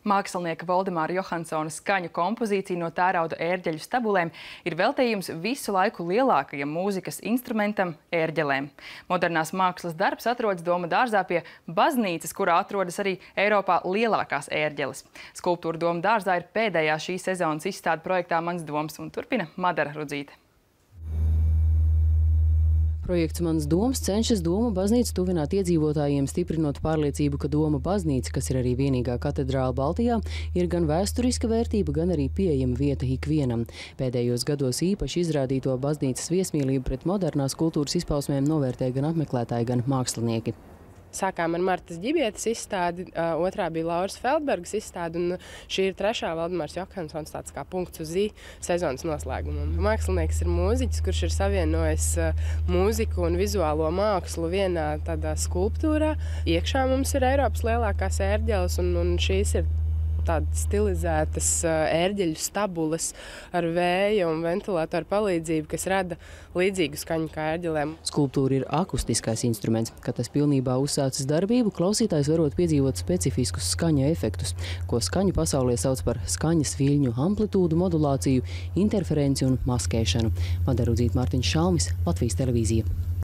Mākslinieka Voldemāra Johansona skaņu kompozīcija no tērauda ērģeļu stabulēm ir veltījums visu laiku lielākajam mūzikas instrumentam – ērģelēm. Modernās mākslas darbs atrodas Doma dārzā pie baznīcas, kurā atrodas arī Eiropā lielākās ērģeles. Skulptūra Doma dārzā ir pēdējā šī sezonas izstāde projektā Mans doms un turpina Madara Rudzīte. Projekts Mans doms cenšas Doma baznīcu tuvināt iedzīvotājiem, stiprinot pārliecību, ka Doma baznīca, kas ir arī vienīgā katedrāla Baltijā, ir gan vēsturiska vērtība, gan arī pieejama vieta ikvienam. Pēdējos gados īpaši izrādīto baznīcas viesmīlību pret modernās kultūras izpausmēm novērtē gan apmeklētāji, gan mākslinieki. Sākām ar Martas ģibietes izstādi, otrā bija Lauras Feldbergas izstāde, un šī ir trešā Valdemārs Johansons tāds kā punkts uz ī sezonas noslēgumam. Mākslinieks ir mūziķis, kurš ir savienojis mūziku un vizuālo mākslu vienā tādā skulptūrā. Iekšā mums ir Eiropas lielākās ērģeles, un, un šīs ir tādas stilizētas ērģeļu stabulas ar vēja un ventilatoru palīdzību, kas rada līdzīgu skaņu kā ērģelēm. Skulptūra ir akustiskais instruments. Kad tas pilnībā uzsācis darbību, klausītājs varot piedzīvot specifiskus skaņa efektus, ko skaņu pasaulē sauc par skaņas viļņu amplitūdu modulāciju, interferenci un maskēšanu. Madara Udzīta Mārtiņš Šalmis, Latvijas televīzija.